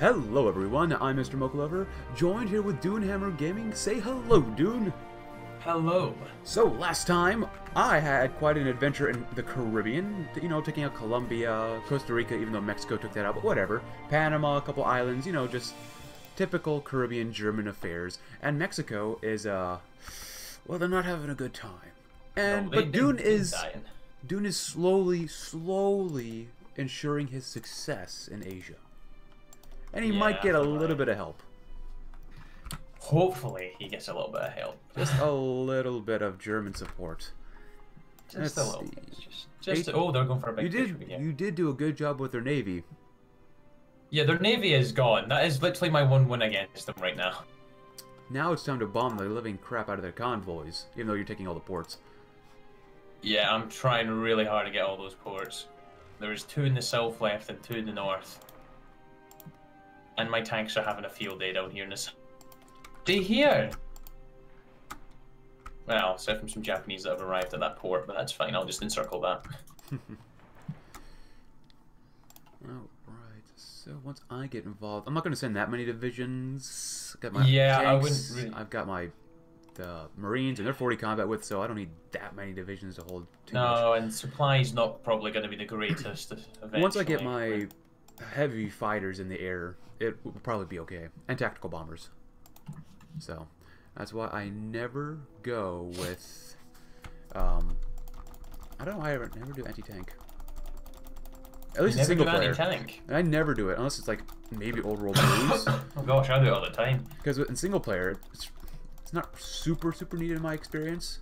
Hello everyone, I'm Mr. Mochalover, joined here with Doonhamer Gaming. Say hello, Doon! Hello. So, last time, I had quite an adventure in the Caribbean, you know, taking out Colombia, Costa Rica, even though Mexico took that out, but whatever. Panama, a couple islands, you know, just typical Caribbean German affairs. And Mexico is, uh, well, they're not having a good time. And, No, but Doon is. Doon is slowly, slowly ensuring his success in Asia. And he might get a little bit of help. Hopefully he gets a little bit of help. Just a little bit of German support. Just let's a little see. Just, just Eight- oh, they're going for a big You did again. you did do a good job with their navy. Yeah, their navy is gone. That is literally my one win against them right now. Now it's time to bomb the living crap out of their convoys, even though you're taking all the ports. Yeah, I'm trying really hard to get all those ports. There's two in the south left and two in the north. And my tanks are having a field day down here in the south. Stay here! Well, aside from some Japanese that have arrived at that port, but that's fine. I'll just encircle that. Alright, so once I get involved, I'm not going to send that many divisions. Got my Yeah, I wouldn't... Really... I've got my the Marines, and they're 40 combat with, so I don't need that many divisions to hold too much. No, and supply's not probably going to be the greatest. Once I get my heavy fighters in the air, it will probably be okay. And tactical bombers. So, that's why I never go with, um, I don't know why I ever, never do anti-tank. At least single do player. anti-tank. I never do it, unless it's like maybe old world blues. Oh gosh, I do it all the time. Because in single player, it's, it's not super, super needed in my experience.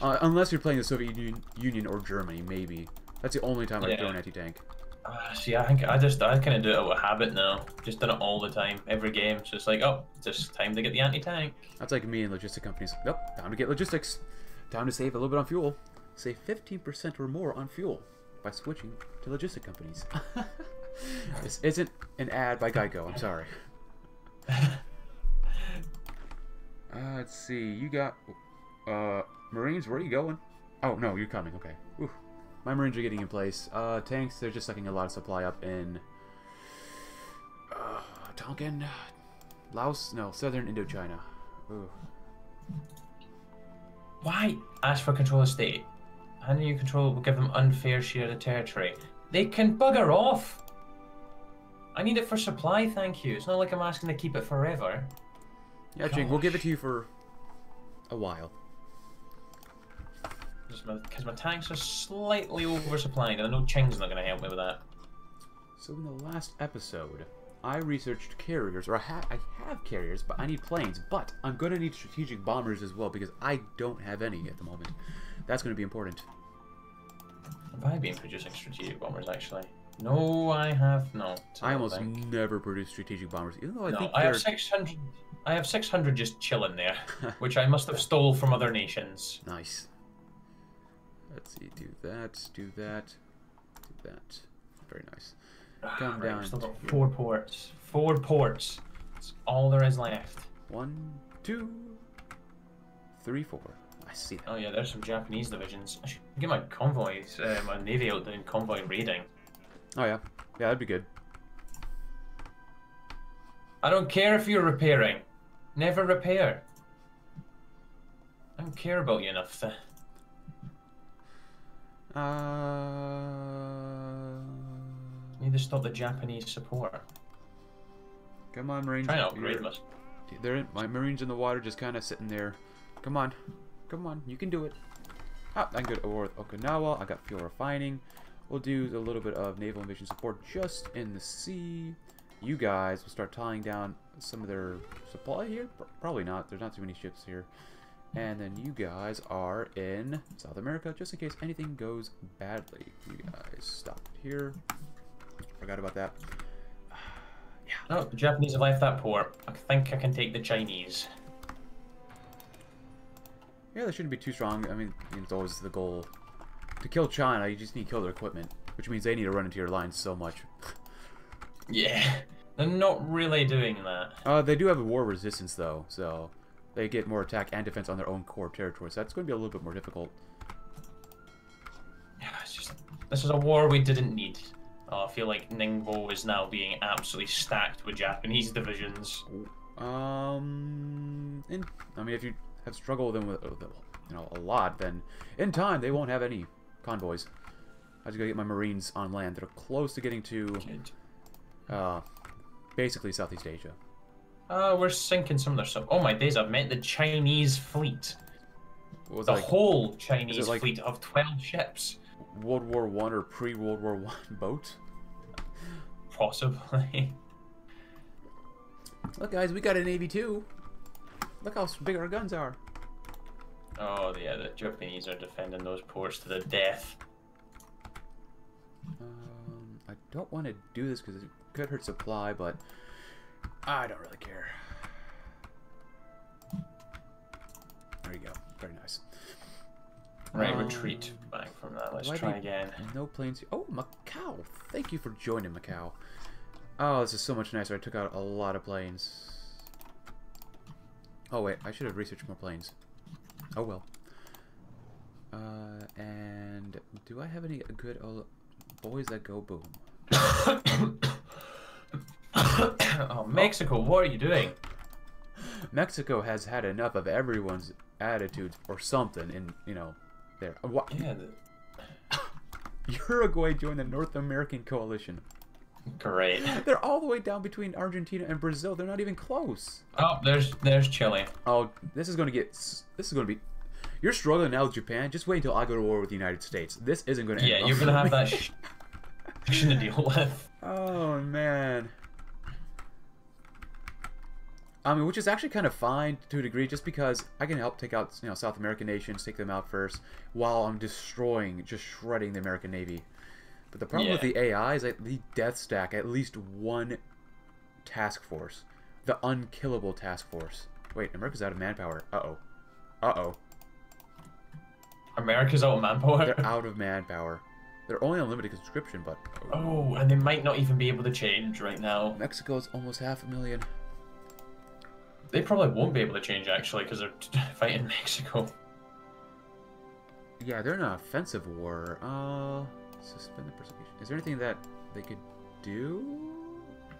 Uh, unless you're playing the Soviet Union, Union or Germany, maybe. That's the only time I Yeah. throw an anti-tank. Uh, see, I think I just I kind of do it out of habit now. Just done it all the time, every game. So It's just like, oh, it's just time to get the anti-tank. That's like me and logistic companies. Nope, time to get logistics. Time to save a little bit on fuel. Save 15% or more on fuel by switching to logistic companies. this isn't an ad by Geico, I'm sorry. Uh, let's see, you got... Uh, Marines, where are you going? Oh, no, you're coming, okay. Whew. My Marines are getting in place. Uh, tanks, they're just sucking a lot of supply up in... Uh, Tonkin? Laos? No, southern Indochina. Ooh. Why ask for control of state? How do you control? Will give them unfair share of territory. They can bugger off. I need it for supply, thank you. It's not like I'm asking to keep it forever. Yeah, Jing, we'll give it to you for a while. Because my, 'cause my tanks are slightly oversupplied, and I know Ching's not going to help me with that. So in the last episode, I researched carriers, or I, ha I have carriers, but I need planes. But I'm going to need strategic bombers as well because I don't have any at the moment. That's going to be important. Have I been producing strategic bombers actually? No, I have not. I almost think. never produce strategic bombers, even though I no, think I have six hundred. I have six hundred just chilling there, which I must have stole from other nations. Nice. Let's see, do that, do that, do that. Very nice. Come Right, down we've still to got here. four ports. Four ports. That's all there is left. One, two, three, four. I see that. Oh yeah, there's some Japanese divisions. I should get my convoys, uh, my navy out doing convoy raiding. Oh yeah, yeah, that'd be good. I don't care if you're repairing. Never repair. I don't care about you enough to. Uh, Need to stop the Japanese support. come on, Marines. Trying to upgrade You're- them. They're in, my Marines in the water, just kind of sitting there. Come on, come on, you can do it. Ah, I can go over with Okinawa. I got fuel refining. We'll do a little bit of naval invasion support just in the sea. You guys will start tying down some of their supply here. Probably not. There's not too many ships here. And then you guys are in South America, just in case anything goes badly. You guys stop it here. Forgot about that. Yeah. Oh, the Japanese have left that port. I think I can take the Chinese. Yeah, they shouldn't be too strong. I mean, it's always the goal. To kill China, you just need to kill their equipment, which means they need to run into your lines so much. Yeah, they're not really doing that. Uh, they do have a war resistance, though, so they get more attack and defense on their own core territory, so that's going to be a little bit more difficult. Yeah, it's just this is a war we didn't need. Oh, I feel like Ningbo is now being absolutely stacked with Japanese divisions. Um, in, I mean, if you have struggled with them with, you know, a lot, then in time they won't have any convoys. I just gotta get my marines on land that are close to getting to, uh, basically Southeast Asia. Uh, we're sinking some of their stuff. Oh my days, I've met the Chinese fleet. Was The like whole Chinese like- fleet of 12 ships. World War One or pre World War One boat? Possibly. Look, guys, we got a navy too. Look how big our guns are. Oh, yeah, the Japanese are defending those ports to the death. Um, I don't want to do this because it could hurt supply, but I don't really care. There you go. Very nice. Right, Um, retreat back from that. Let's try again. No planes. Oh, Macau. Thank you for joining Macau. Oh, this is so much nicer. I took out a lot of planes. Oh, wait. I should have researched more planes. Oh, well. Uh, and do I have any good old boys that go boom? oh, Mexico, what are you doing? Mexico has had enough of everyone's attitudes or something in, you know, there. What? Yeah, the... Uruguay joined the North American coalition. great. They're all the way down between Argentina and Brazil. They're not even close. Oh, there's there's Chile. Oh, this is going to get. This is going to be. You're struggling now with Japan. Just wait until I go to war with the United States. This isn't going to. Yeah, you're gonna have that sh- to deal with. Oh man. I mean, which is actually kind of fine to a degree, just because I can help take out you know South American nations, take them out first, while I'm destroying, just shredding the American Navy. But the problem with the AI is that the death stack at least one task force, the unkillable task force. Wait, America's out of manpower. Uh oh. Uh oh. America's out of manpower. They're out of manpower. They're only on limited conscription, but Oh, and they might not even be able to change right now. Mexico's almost half a million. They probably won't be able to change actually because they're fighting Mexico. Yeah, they're in an offensive war. Uh, suspend the persecution. Is there anything that they could do?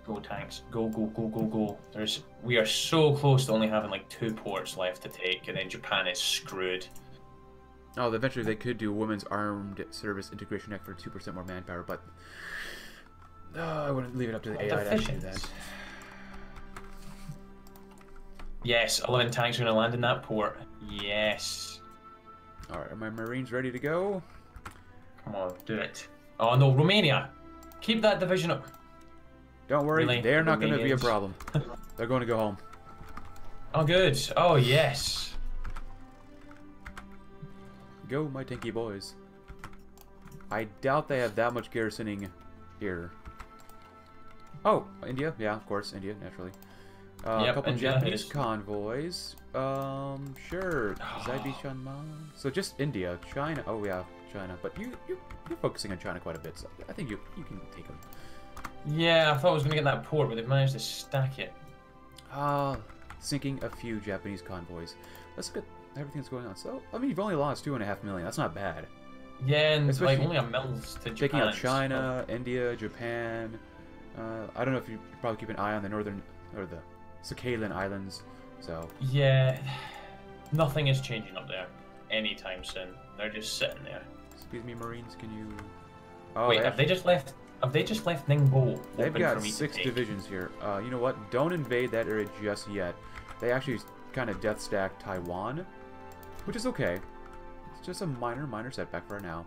Go tanks, go go go go go. There's we are so close to only having like two ports left to take, and then Japan is screwed. Oh, eventually they could do a Women's Armed Service Integration Act for 2% more manpower, but uh, I wouldn't leave it up to the AI to do that. Yes, 11 tanks are going to land in that port. Yes. Alright, are my Marines ready to go? Come on, do it. Oh no, Romania! Keep that division up. Don't worry, Really? they're not going to be a problem. They're going to go home. Oh, good. Oh, yes. Go, my tanky boys. I doubt they have that much garrisoning here. Oh, India? Yeah, of course, India, naturally. Uh, a couple India Japanese convoys. Um, sure. So just India, China. Oh yeah, China. But you, you you're focusing on China quite a bit, so I think you you can take them. Yeah, I thought I was going to get that port, but they've managed to stack it. Ah, sinking a few Japanese convoys. Let's look at everything that's going on. So I mean, you've only lost two and a half million. That's not bad. Yeah, and Especially like only a mils to Japan. Taking out China, India, Japan. Uh, I don't know if you probably keep an eye on the northern or the Sakhalin Islands. So Yeah, nothing is changing up there anytime soon. They're just sitting there. excuse me, Marines, can you? Oh, Wait, they have they just left? Have they just left Ningbo They've got six divisions here. Uh, you know what? Don't invade that area just yet. They actually kind of death stack Taiwan, which is okay. It's just a minor, minor setback for now.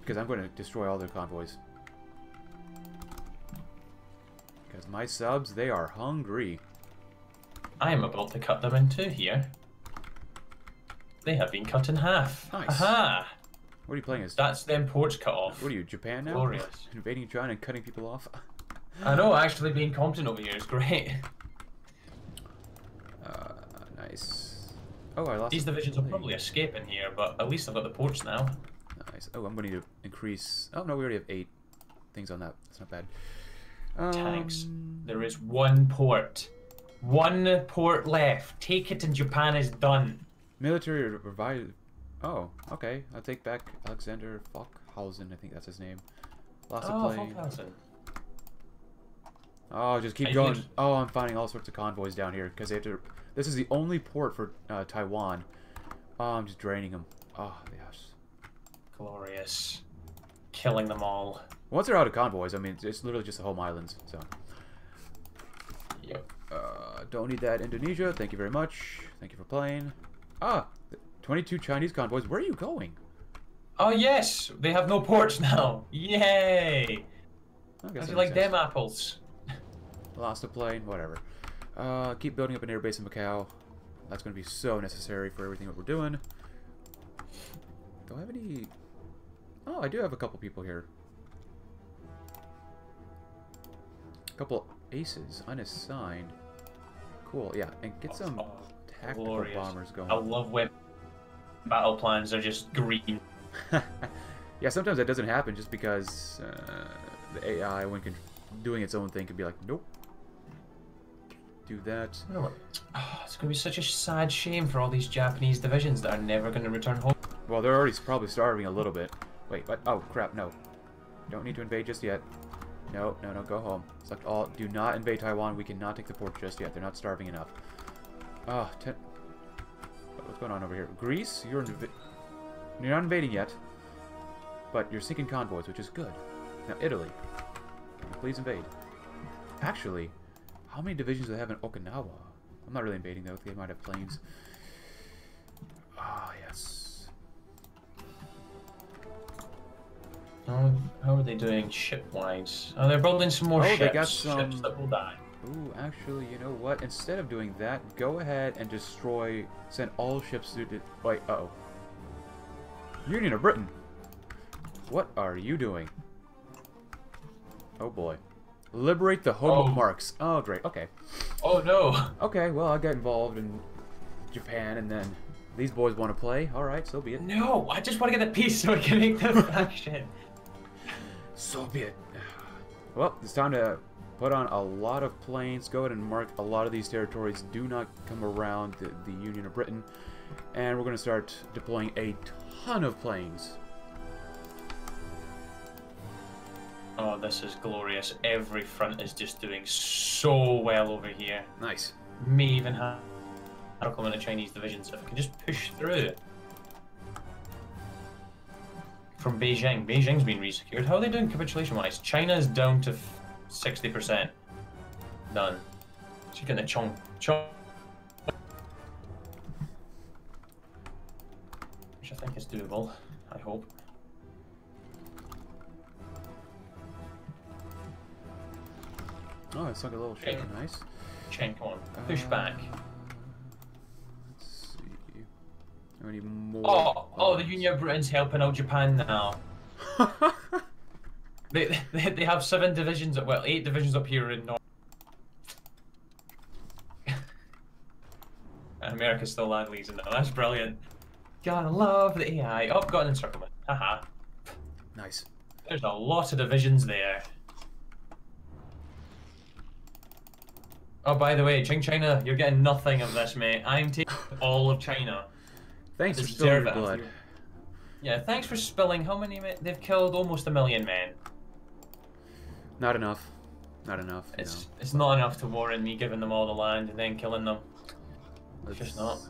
Because I'm going to destroy all their convoys. Because my subs, they are hungry. I am about to cut them in two here. They have been cut in half. Nice. Aha! What are you playing as? That's them ports cut off. What are you, Japan now? Glorious. Invading China and cutting people off? I know, actually being competent over here is great. Uh, nice. Oh, I lost. These divisions will probably escape in here, but at least I've got the ports now. Nice. Oh, I'm going to to increase. Oh no, we already have eight things on that. That's not bad. Tanks. Um, There is one port. One port left. Take it and Japan is done. Military revive. Oh, okay. I'll take back Alexander Falkhausen. I think that's his name. Lost Oh, a plane. 4,000. Oh, just keep I going. think- Oh, I'm finding all sorts of convoys down here because they have to. This is the only port for uh, Taiwan. Oh, I'm just draining them. Oh, yes. Glorious. Killing them all. Once they're out of convoys, I mean, it's literally just the home islands. So, Yep. uh, don't need that, Indonesia. Thank you very much. Thank you for playing. Ah, 22 Chinese convoys. Where are you going? Oh yes, they have no ports now. Yay! I guess like sense. them apples? Lost a plane, whatever. Uh, keep building up an airbase in Macau. That's going to be so necessary for everything that we're doing. Do I have any... Oh, I do have a couple people here. A couple aces, unassigned. Cool, yeah, and get some Oh, tactical glorious. bombers going. I love when battle plans are just green. yeah, sometimes that doesn't happen just because uh, the AI, when con- doing its own thing, can be like, nope. Do that. Oh, it's gonna be such a sad shame for all these Japanese divisions that are never gonna return home. Well, they're already probably starving a little bit. Wait, what? Oh, crap, no. Don't need to invade just yet. No, no, no, go home. Select all. Do not invade Taiwan. We cannot take the port just yet. They're not starving enough. Ah, ten... What's going on over here? Greece? You're, inv you're not invading yet. But you're sinking convoys, which is good. Now, Italy. Please invade. Actually, how many divisions do they have in Okinawa? I'm not really invading, though. They might have planes. Ah, yes. Oh, how are they doing ship-wise? Oh, they're building some more Oh, they ships. got Ships that will die. Ooh, actually, you know what? Instead of doing that, go ahead and destroy, send all ships to... the, wait, uh-oh. Union of Britain! What are you doing? Oh boy. Liberate the home Oh. of Marx. Oh, great, okay. Oh no! Okay, well, I got involved in Japan, and then these boys want to play. Alright, so be it. No! I just want to get the peace so I can make the faction. So be it. Well, it's time to put on a lot of planes. Go ahead and mark a lot of these territories. Do not come around the, the Union of Britain. And we're going to start deploying a ton of planes. Oh, this is glorious. Every front is just doing so well over here. Nice. May even have a couple of Chinese divisions if I can just push through. From Beijing. Beijing's been resecured. How are they doing capitulation wise? China's down to 60%. Done. Getting the chong. chong. Which I think is doable. I hope. Oh, it's like a little. Okay. Nice. Chen, come on. Push Uh, back. Let's see. Many more? Oh, oh, the? Union of Britain's helping out Japan now. They, they, they have seven divisions, well, eight divisions up here in North. and America's still land leads in there. That's brilliant. Gotta love the AI. Oh, got an encirclement. Haha. nice. There's a lot of divisions there. Oh, by the way, Ching China, you're getting nothing of this, mate. I'm taking all of China. Thanks for spilling it your after blood. Yeah, thanks for spilling. How many men? They've killed almost a million men. Not enough. Not enough. It's know. it's not enough to warrant me giving them all the land and then killing them. Let's just not. see.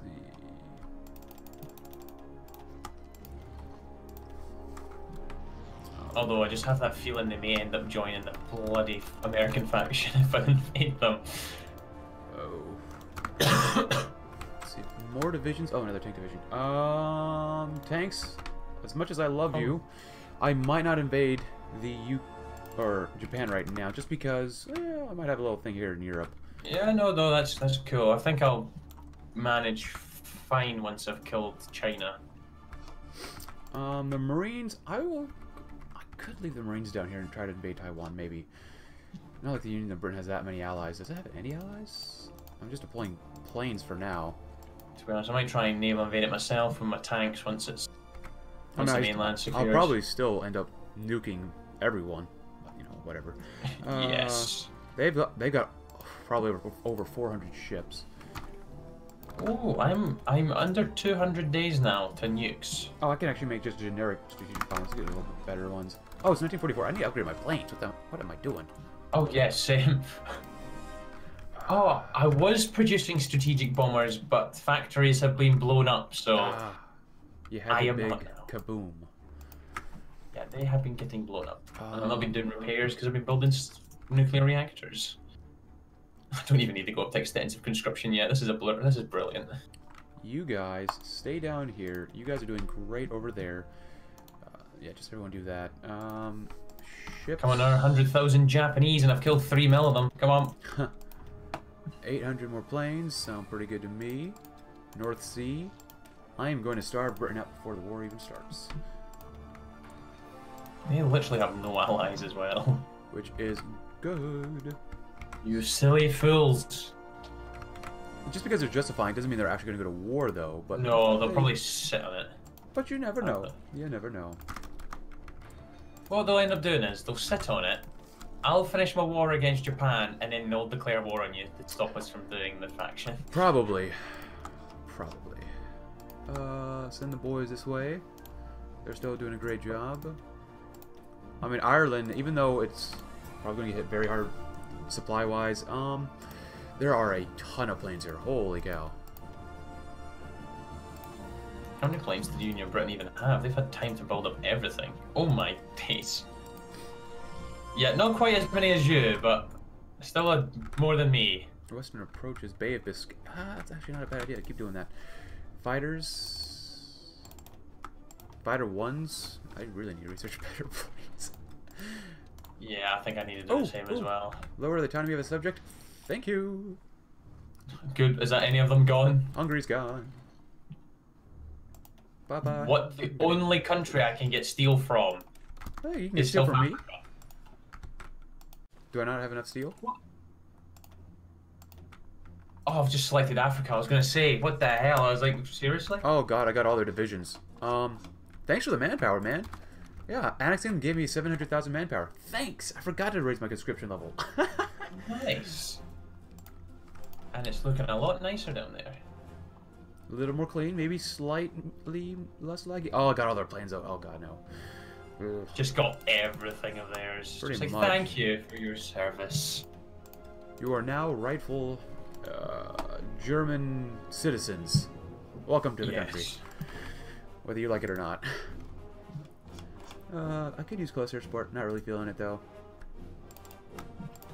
Although I just have that feeling they may end up joining the bloody American faction if I invade them. More divisions. Oh, another tank division. Um, tanks. As much as I love Oh. you, I might not invade the U or Japan right now, just because eh, I might have a little thing here in Europe. Yeah, no, no, that's that's cool. I think I'll manage fine once I've killed China. Um, the Marines. I will. I could leave the Marines down here and try to invade Taiwan, maybe. Not like the Union of Britain has that many allies. Does it have any allies? I'm just deploying planes for now. To be honest, I might try and naval invade it myself with my tanks once it's I once mean, the I- mainland I'll probably still end up nuking everyone. You know, whatever. Uh, yes. They've got they've got probably over, over 400 ships. Oh, I'm I'm under 200 days now to nukes. Oh, I can actually make just generic strategic bombs. Get a little bit better ones. Oh, it's 1944. I need to upgrade my planes. What the? What am I doing? Oh yes, same. Oh, I was producing strategic bombers, but factories have been blown up, so Ah, you had I a am big kaboom. yeah, they have been getting blown up. and I've not been Um, doing repairs because I've been building nuclear reactors. I don't even need to go up to extensive conscription yet. This is a blur. This is brilliant. You guys stay down here. You guys are doing great over there. Uh, yeah, just everyone do that. Um, ships. Come on, now, hundred thousand Japanese, and I've killed three mil of them. Come on. 800 more planes. Sound pretty good to me. North Sea. I am going to starve Britain out before the war even starts. They literally have no allies as well. Which is good. You silly fools. Just because they're justifying doesn't mean they're actually going to go to war, though. But No, they'll they- probably sit on it. But you never know. Okay. You never know. What they'll end up doing is they'll sit on it. I'll finish my war against Japan, and then they'll declare war on you to stop us from doing the faction. Probably. Probably. Uh, send the boys this way. They're still doing a great job. I mean, Ireland, even though it's probably going to get hit very hard supply-wise, um, there are a ton of planes here. Holy cow. How many planes did Union Britain even have? They've had time to build up everything. Oh my days. Yeah, not quite as many as you, but still a, more than me. The western approach is Bay of Biscay. Ah, that's actually not a bad idea. Keep doing that. Fighters... Fighter 1s? I really need to research better planes. Yeah, I think I need to do Oh, the same as oh. well. Lower the autonomy of a subject. Thank you. Good. Is that any of them gone? Hungary's gone. Bye bye. What? The only country I can get steel from Hey, you can get steel from me. Do I not have enough steel? What? Oh, I've just selected Africa. I was gonna say, what the hell? I was like, seriously? Oh god, I got all their divisions. Um, thanks for the manpower, man. Yeah, annexing gave me 700,000 manpower. Thanks! I forgot to raise my conscription level. Nice. And it's looking a lot nicer down there. a little more clean, maybe slightly less laggy. Oh, I got all their planes though. Oh god, no. Ugh. Just got everything of theirs. Pretty just like, much. thank you for your service. You are now rightful uh, German citizens. Welcome to the country, whether you like it or not. Uh, I could use close air support. Not really feeling it though.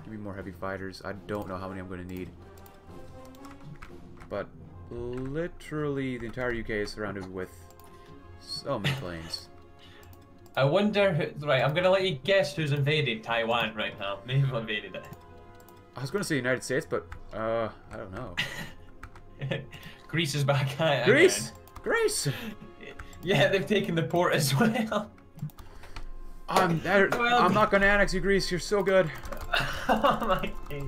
Give me more heavy fighters. I don't know how many I'm going to need. But literally, the entire UK is surrounded with so many planes. I wonder who. Right, I'm gonna let you guess who's invaded Taiwan right now. Maybe have invaded it. I was going to say United States, but uh, I don't know. Greece is back at it Greece, Greece. Yeah, they've taken the port as well. I'm Well- I'm not going to annex you, Greece. You're so good. oh my days.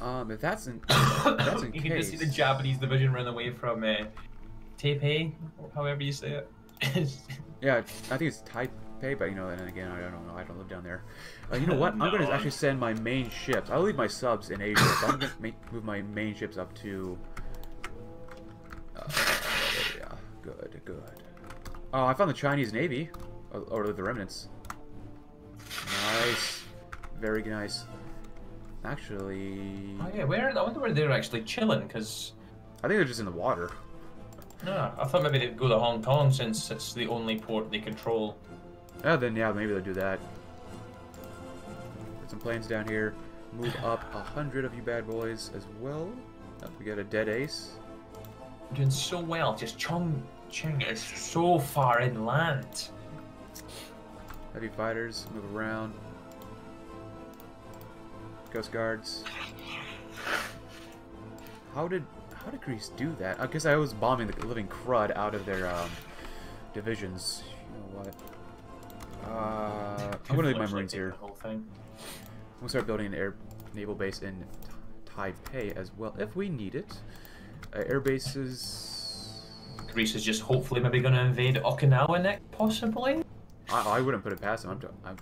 Um, if that's in that's in you can just see the. Japanese division run away from uh, Taipei, however you say it. Yeah, I think it's Taipei, but you know, and again, I don't know. I don't live down there. Uh, you know what? I'm going No. to actually send my main ships. I'll leave my subs in Asia, but I'm going to make, move my main ships up to. Uh, yeah, good, good. Oh, I found the Chinese Navy, or, or the remnants. Nice, very nice. Actually, oh yeah, where? I wonder where they're actually chilling, because I think they're just in the water. No, I thought maybe they'd go to Hong Kong since it's the only port they control. Yeah, then yeah, maybe they'll do that. Get some planes down here. Move up a hundred of you bad boys as well. Oh, we got a dead ace. doing so well. Just Chong Ching is so far inland. Heavy fighters, move around. Ghost guards. How did how did Greece do that? I guess I was bombing the living crud out of their um, divisions. You know what? Uh, I'm gonna leave my marines here. Whole thing. We'll start building an air naval base in Taipei as well if we need it. Uh, air bases. Greece is just hopefully maybe going to invade Okinawa next, possibly. I, I wouldn't put it past them. I'm, I'm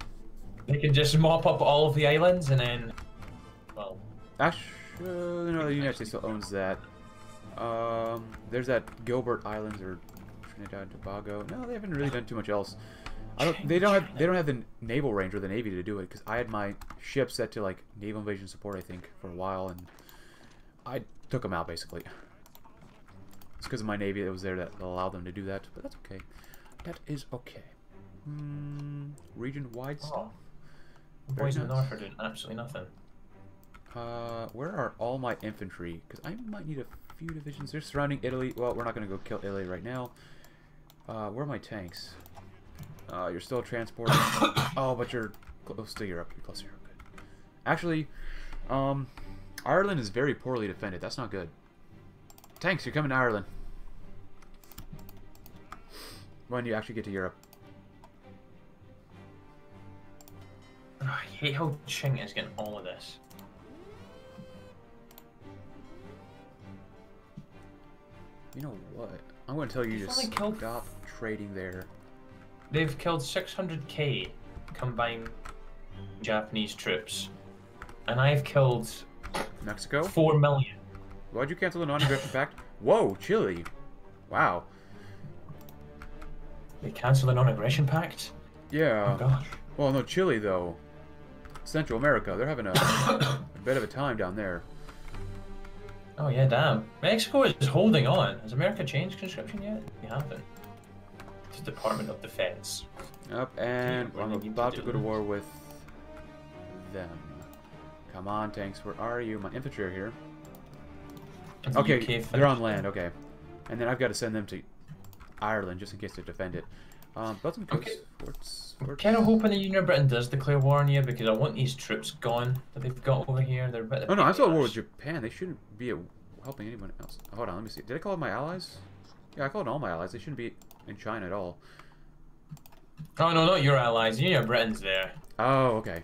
They can just mop up all of the islands and then, well, actually no. The United States still owns that. Um, there's that Gilbert Islands or Trinidad and Tobago. No, they haven't really done too much else. I don't. They don't have. They don't have the naval range or the navy to do it because I had my ship set to like naval invasion support. I think for a while, and I took them out basically. It's because of my navy that was there that allowed them to do that, but that's okay. That is okay. Hmm. Region-wide Oh. stuff. Very boys in the north are doing absolutely nothing. Uh, where are all my infantry? Because I might need a few divisions. They're surrounding Italy. Well, we're not going to go kill Italy right now. Uh, where are my tanks? Uh, you're still transporting. oh, but you're close to Europe. You're close to Europe. Good. Actually, um, Ireland is very poorly defended. That's not good. Tanks, you're coming to Ireland. When you actually get to Europe. I hate how Ching is getting all of this. You know what? I'm going to tell you You've to only killed- stop trading there. They've killed 600k combined Japanese troops, and I've killed Mexico? 4 million. Why'd you cancel the non-aggression pact? Whoa, Chile. Wow. They cancelled the non-aggression pact. Yeah. Oh gosh. Well, no, Chile though. Central America, they're having a, a bit of a time down there. Oh yeah, damn. Mexico is holding on. Has America changed conscription yet? They haven't. It's the Department of Defense. Yep, and I'm need to about to go to war with them. Come on, tanks. Where are you? My infantry are here. The Okay, they're on land. Okay, and then I've got to send them to Ireland just in case they defend it. Um, Belgium coast Okay. forts. I'm kind of hoping the Union of Britain does declare war on you because I want these troops gone that they've got over here. They're a bit. Oh no, I'm still at war with Japan. They shouldn't be a, helping anyone else. Hold on, let me see. Did I call it my allies? Yeah, I called all my allies. They shouldn't be in China at all. Oh no, not your allies. The Union of Britain's there. Oh, okay.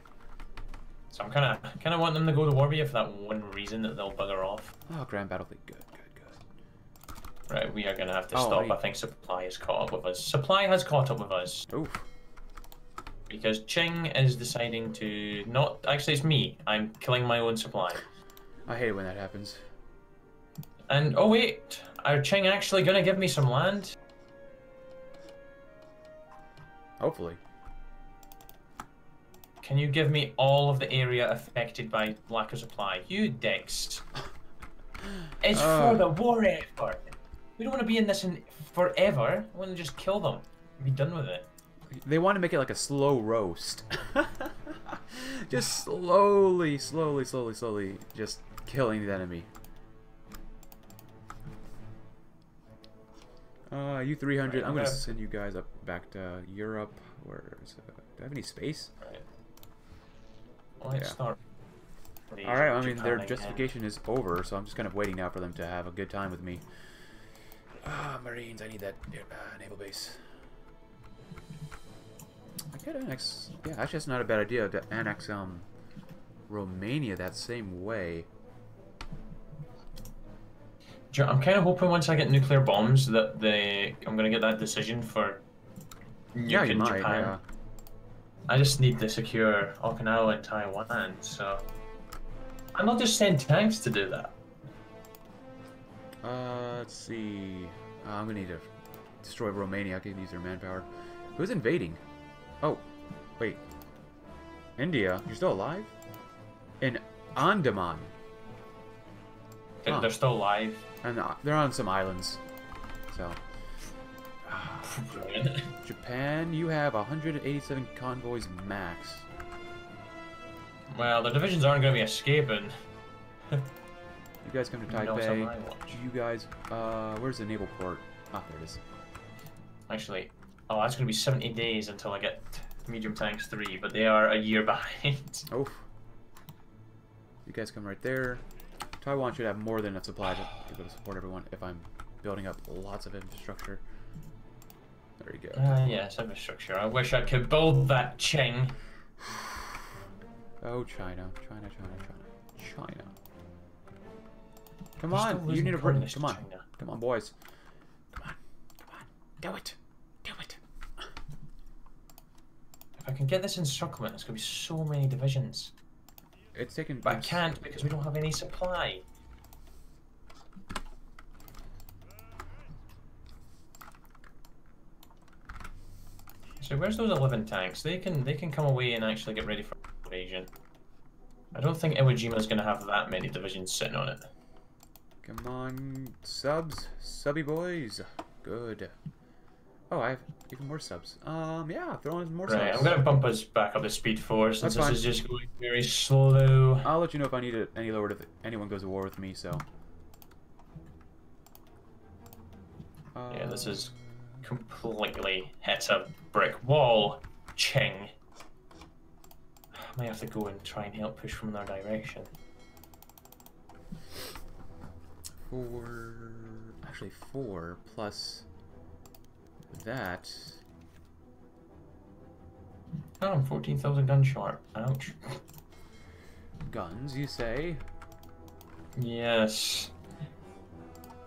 So I'm kind of kind of want them to go to war with you for that one reason that they'll bugger off. Oh, Grand Battlefield. Good, good, good. Right, we are gonna have to Oh, stop. right. I think supply has caught up with us. Supply has caught up with us Oof. because Ching is deciding to not. Actually, it's me. I'm killing my own supply. I hate it when that happens. And oh wait, are Ching actually gonna give me some land? Hopefully. Can you give me all of the area affected by lack of supply? You dicks. It's Uh. for the war effort. We don't want to be in this in forever. I want to just kill them. and Be done with it. They want to make it like a slow roast. just slowly, slowly, slowly, slowly, just killing the enemy. Uh, you three hundred. Right, I'm I'm gonna gonna- send you guys up back to Europe. Where is? Uh, do I have any space? Right. Well, let's Yeah. start. All right. I mean, their Japan again. justification is over, so I'm just kind of waiting now for them to have a good time with me. Ah, Marines. I need that uh, naval base. I could annex. Yeah, actually, that's not a bad idea to annex um Romania that same way. I'm kind of hoping once I get nuclear bombs that they I'm gonna get that decision for Yeah, you nuking might. Japan. Yeah. I just need to secure Okinawa and Taiwan, so and I'll just send tanks to do that. Uh, let's see. Uh, I'm gonna need to destroy Romania. I can use their manpower. Who's invading? Oh, wait. India, you're still alive? In Andaman, They're, Huh. they're still alive. and uh, they're on some islands. So. Japan, you have 187 convoys max. well, the divisions aren't going to be escaping. You guys come to Taipei. You guys, uh, where's the naval port? Ah, there it is. Actually, oh, that's going to be 70 days until I get medium tanks 3, but they are a year behind. Oh. You guys come right there. Taiwan should have more than enough supply to be able to support everyone if I'm building up lots of infrastructure. There you go. Uh, yes, infrastructure. I wish I could build that Ching. Oh, China. China, China, China. China. Come We're on, you need a Britain. Come on. China. Come on, boys. Come on. Come on. Do it. Do it. If I can get this encirclement, there's going to be so many divisions. It's taken. But I can't because we don't have any supply. So where's those 11 tanks? They can they can come away and actually get ready for invasion. I don't think Iwo Jima's going to have that many divisions sitting on it. Come on, subs, subby boys. Good. Oh, I have even more subs. Um, yeah, throw in more Right, subs. I'm gonna bump us back up to speed four since That's this fine. is just going very slow. I'll let you know if I need it any lower if anyone goes to war with me, so. Yeah, this Uh, is completely hit a brick wall. Ching. I might have to go and try and help push from another direction. Four. Actually, four plus that. Oh, I'm 14,000 gun short. Ouch. Guns, you say? Yes.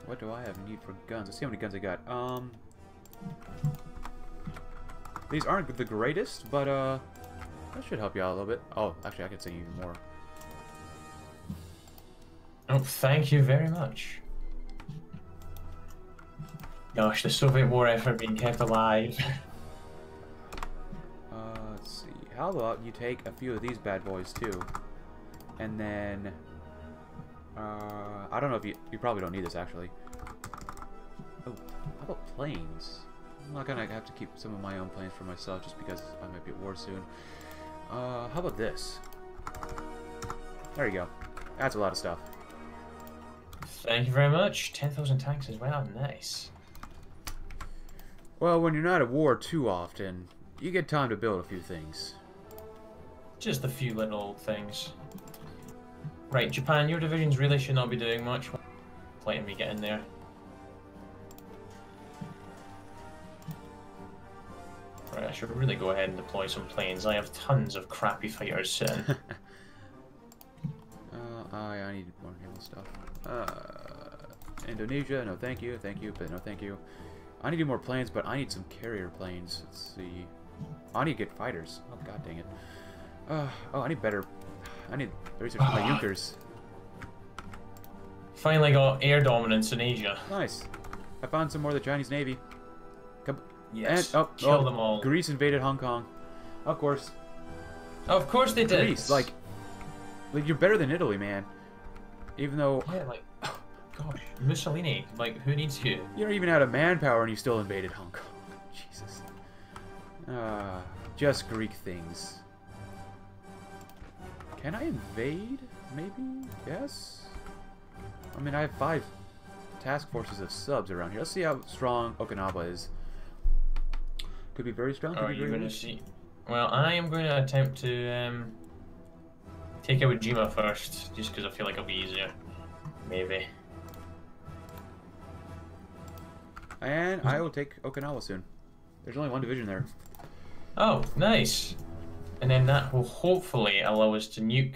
What do I have need for guns? Let's see how many guns I got. Um. These aren't the greatest, but uh. That should help you out a little bit. Oh, actually, I could say even more. Oh, thank you very much. Gosh, the Soviet war effort being kept alive. Uh, let's see. How about you take a few of these bad boys too, and then uh, I don't know if you you probably don't need this actually. Oh, how about planes? I'm not gonna have to keep some of my own planes for myself just because I might be at war soon. Uh, how about this? There you go. That's a lot of stuff. Thank you very much. 10,000 tanks as well. Nice. Well, when you're not at war too often, you get time to build a few things. Just a few little things. Right, Japan, your divisions really should not be doing much. Letting me get in there. Right, I should really go ahead and deploy some planes. I have tons of crappy fighters sitting. Uh, I, I need more naval stuff. Uh, Indonesia, no thank you, thank you, but no thank you. I need to do more planes, but I need some carrier planes. Let's see. I need to get fighters. Oh, god dang it. Uh, oh, I need better. I need research for my Junkers. Finally got air dominance in Asia. Nice. I found some more of the Chinese Navy. Come, Yes. and, oh, Kill oh, them all. Greece invaded Hong Kong. Of course. Of course they did. Greece, like, like, you're better than Italy, man. Even though Yeah, like, gosh, Mussolini. Like, who needs you? You're even out of manpower and you still invaded Hong Kong. Jesus. Uh, just Greek things. Can I invade? Maybe? Yes? I mean, I have five task forces of subs around here. Let's see how strong Okinawa is. Could be very strong, could Are be you very going to weak. see? Well, I am going to attempt to um, take out Jima first, just because I feel like it'll be easier. Maybe. And I will take Okinawa soon. There's only one division there. Oh, nice. And then that will hopefully allow us to nuke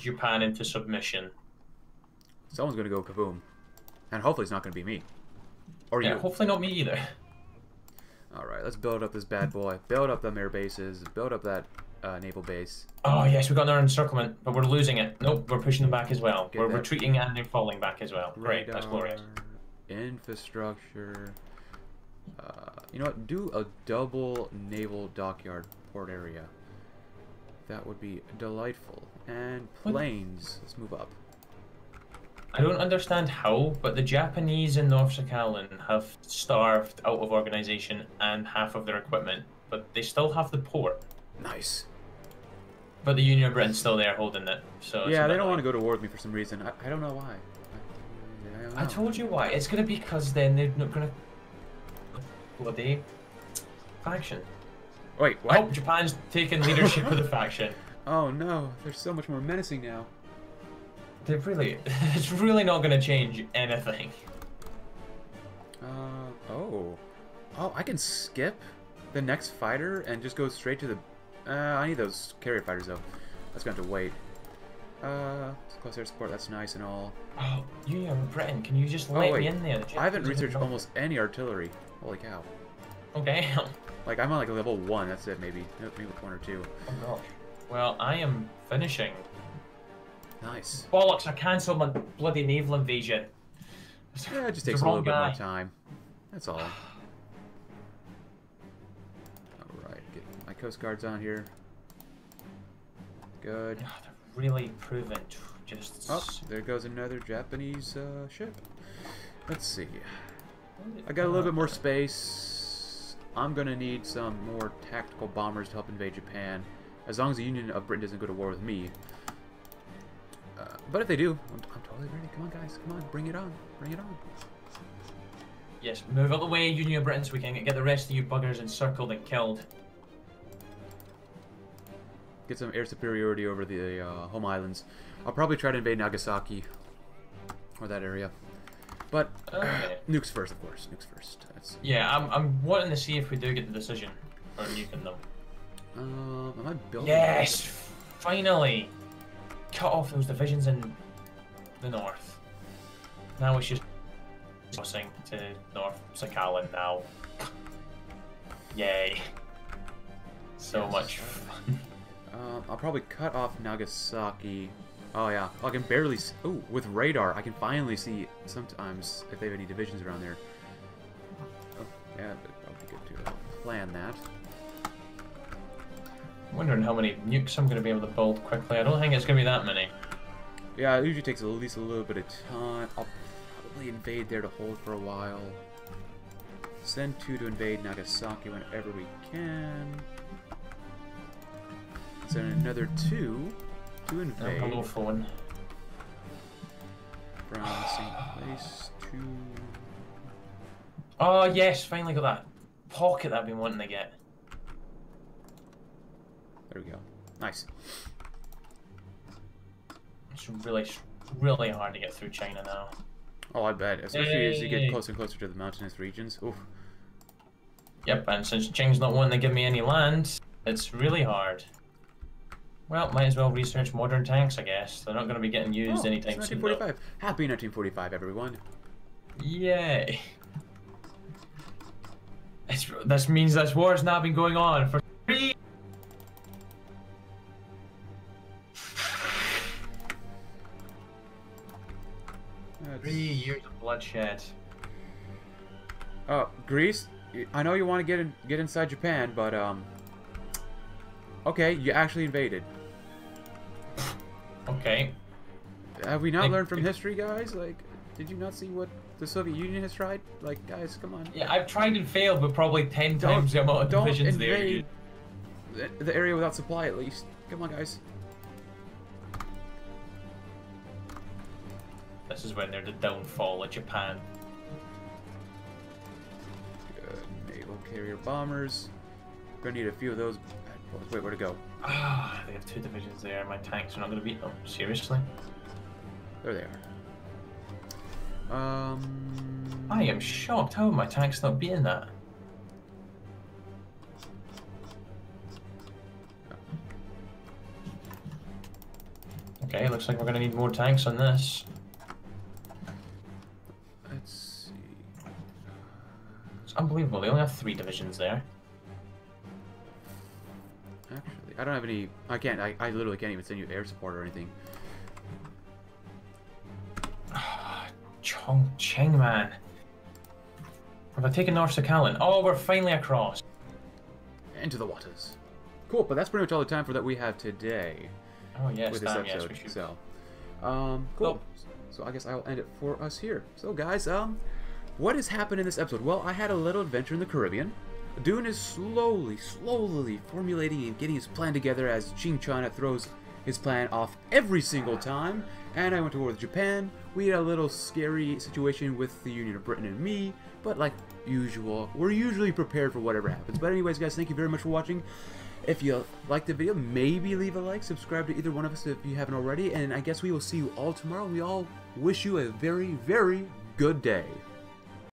Japan into submission. Someone's gonna go kaboom. And hopefully it's not gonna be me. Or Yeah, you. hopefully not me either. Alright, let's build up this bad boy. Build up them air bases. Build up that uh, naval base. Oh yes, we got another encirclement, but we're losing it. Nope, we're pushing them back as well. Get we're that. retreating and they're falling back as well. Great, that's glorious. Infrastructure. Uh, you know what? Do a double naval dockyard port area. That would be delightful. And What? planes. Let's move up. I don't understand how, but the Japanese in North Sakhalin have starved out of organization and half of their equipment, but they still have the port. Nice. But the Union of Britain's still there holding it. So yeah, they don't want to go to war with me for some reason. I, I don't know why. I, I don't I told you why. It's gonna be because then they're not gonna bloody faction. Wait, what? Oh, Japan's taking leadership of the faction. Oh no, they're so much more menacing now. They're really, it's really not gonna change anything. Uh, oh. Oh, I can skip the next fighter and just go straight to the... Uh, I need those carrier fighters, though. That's going to have to wait. Uh, close air support, that's nice and all. Oh, Union of Britain, can you just Oh, let wait. me in there? The I haven't researched almost any artillery. Holy cow. Okay. Like, I'm on, like, level 1, that's it, maybe. Maybe one or two. Oh gosh. Well, I am finishing. Nice. Bollocks! I cancelled my bloody naval invasion. Yeah, it just takes a little bit more time. That's all. Coast Guard's on here. Good. Oh, they're really proven just. Oh, there goes another Japanese uh, ship. Let's see. I got a little bit more space. I'm gonna need some more tactical bombers to help invade Japan. As long as the Union of Britain doesn't go to war with me. Uh, but if they do, I'm, I'm totally ready. Come on, guys. Come on. Bring it on. Bring it on. Yes, move out the way, Union of Britain, so we can get the rest of you buggers encircled and killed. Get some air superiority over the uh, home islands. I'll probably try to invade Nagasaki. Or that area. But, Okay. nukes first, of course. Nukes first. That's, Yeah, I'm, I'm wanting to see if we do get the decision for nuking them. uh, am I building? Yes! Finally! Cut off those divisions in the north. Now it's just crossing to North Sakhalin now. Yay. So Yes. much fun. Um, I'll probably cut off Nagasaki. Oh yeah, I can barely. See, oh, with radar, I can finally see sometimes if they have any divisions around there. Oh, yeah, that'd probably be good to uh, plan that. I'm wondering how many nukes I'm going to be able to build quickly. I don't think it's going to be that many. Yeah, it usually takes at least a little bit of time. I'll probably invade there to hold for a while. Send two to invade Nagasaki whenever we can. Send another two to Oh, invade hello, phone. from the same place to Oh, yes, finally got that pocket that I've been wanting to get. There we go. Nice. It's really, really hard to get through China now. Oh, I bet. Especially as you get closer and closer to the mountainous regions. Oof. Yep, and since Ching's not wanting to give me any land, it's really hard. Well, might as well research modern tanks, I guess. They're not going to be getting used Oh, anytime soon. though. Happy 1945, everyone. Yay! It's, this means this war's now been going on for three. Three years of bloodshed. Oh, Greece. I know you want to get in, get inside Japan, but um. Okay, you actually invaded. Okay. Have we not Like- learned from history, guys? Like, did you not see what the Soviet Union has tried? Like, guys, come on. Yeah, I've tried and failed, but probably ten Don't- times the amount of Don't divisions there. invade the, the area without supply, at least. Come on, guys. This is when they're the downfall of Japan. Good. Naval carrier bombers. Gonna need a few of those. Wait, where to go? Ah, they have two divisions there. My tanks are not going to beat them. Seriously? There they are. Um. I am shocked. How are my tanks not beating that? Okay, looks like we're going to need more tanks on this. Let's see. It's unbelievable. They only have three divisions there. Actually, I don't have any. I can't. I, I literally can't even send you air support or anything. Chongqing, man. Have I taken North to Sakhalin? Oh, we're finally across. Into the waters. Cool, but that's pretty much all the time for that we have today Oh, yes, with this damn, yes, episode. should. So, um, cool. Cool. So I guess I'll end it for us here. So, guys, um, what has happened in this episode? Well, I had a little adventure in the Caribbean. Doon is slowly, slowly formulating and getting his plan together as Ching China throws his plan off every single time. And I went to war with Japan. We had a little scary situation with the Union of Britain and me, but like usual, we're usually prepared for whatever happens. But anyways, guys, thank you very much for watching. If you liked the video, maybe leave a like, subscribe to either one of us if you haven't already, and I guess we will see you all tomorrow. We all wish you a very, very good day.